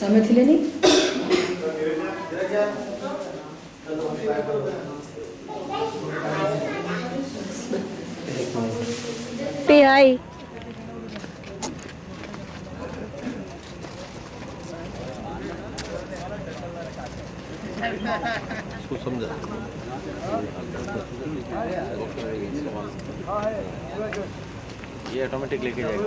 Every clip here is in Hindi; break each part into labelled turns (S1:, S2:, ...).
S1: સમજલેની પી
S2: હાય
S3: इसको समझा। ये ऑटोमेटिक लेके जाएगा।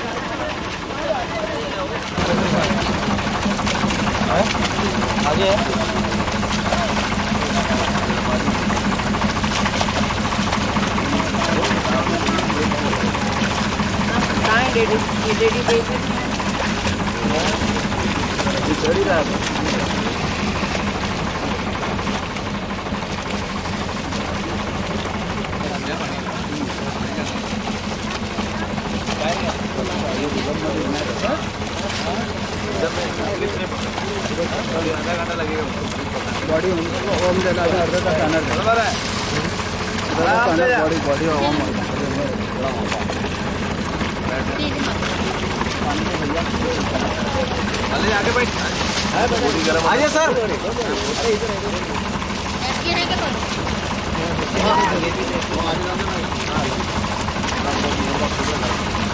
S3: आगे है। लेडी लेडी बेबी चढ़ी रहा है।
S4: बॉडी ओम देना था अर्धा तक आना था बॉडी बॉडी। ओम
S3: आइए सर। पाणी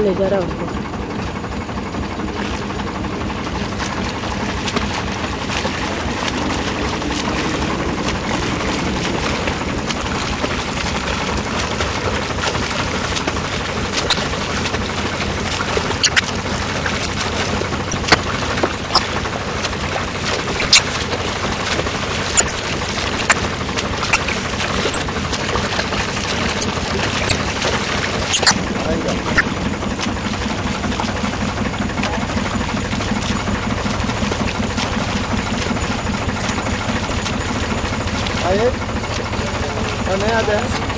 S1: no le. Yeah.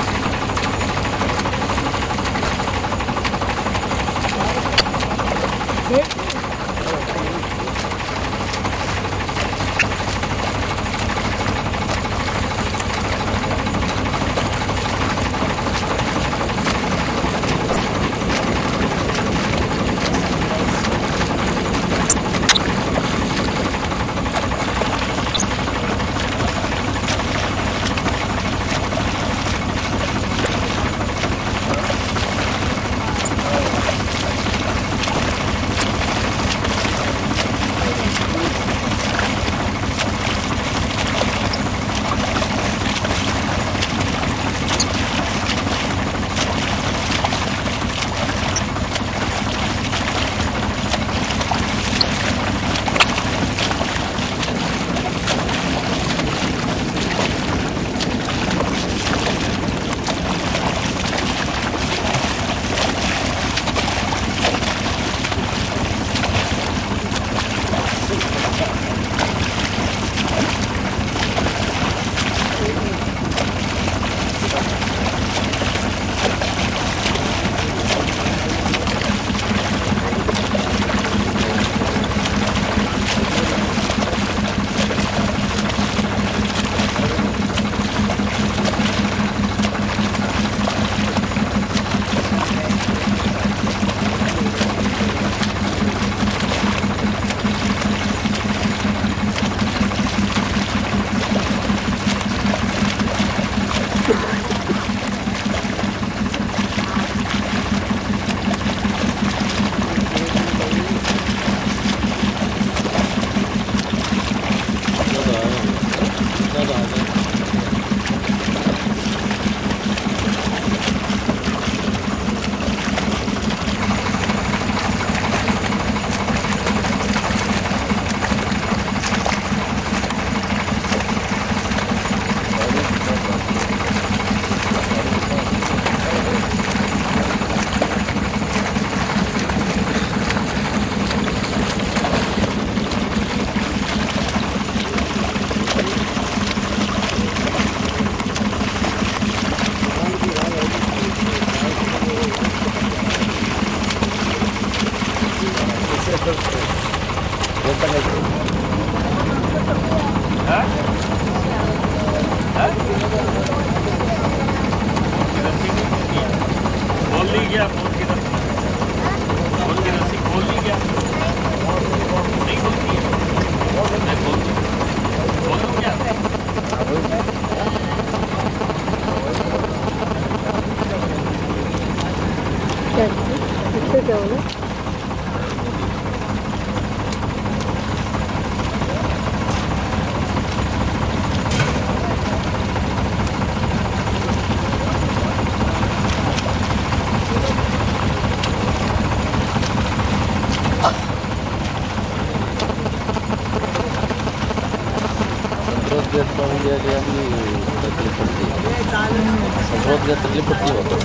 S1: Вот
S4: это для патриотов.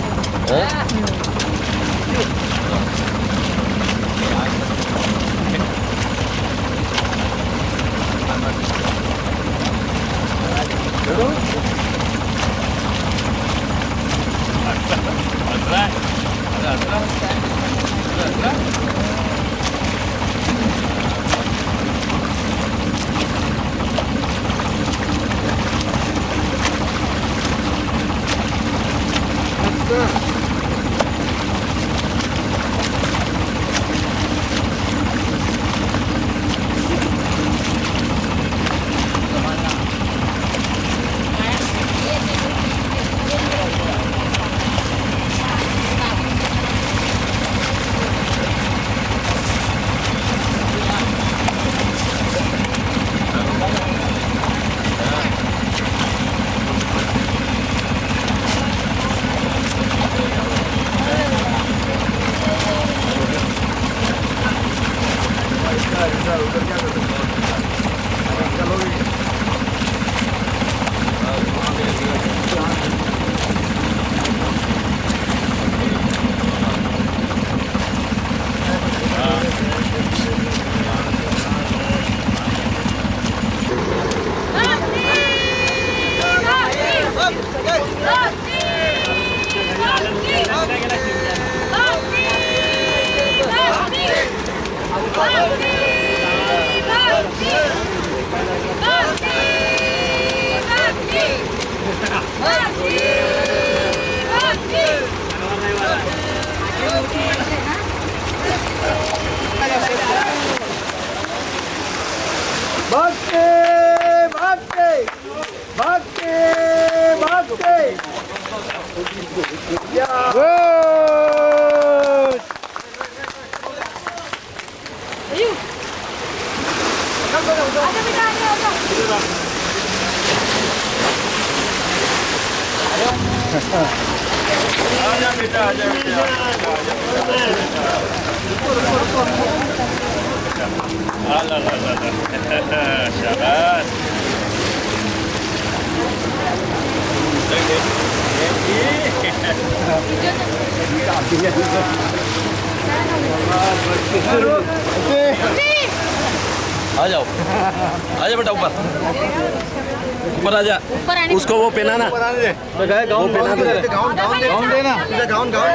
S4: А? Здорово.
S1: आजा बेटा आजा बेटा आ ला ला ला ला शाबाश
S3: आ जाओ। आ जाओ बेटा ऊपर। ऊपर आ जा। उसको वो पहनाना।
S4: गाउन पहना दे। गाउन गाउन देना। Gown gown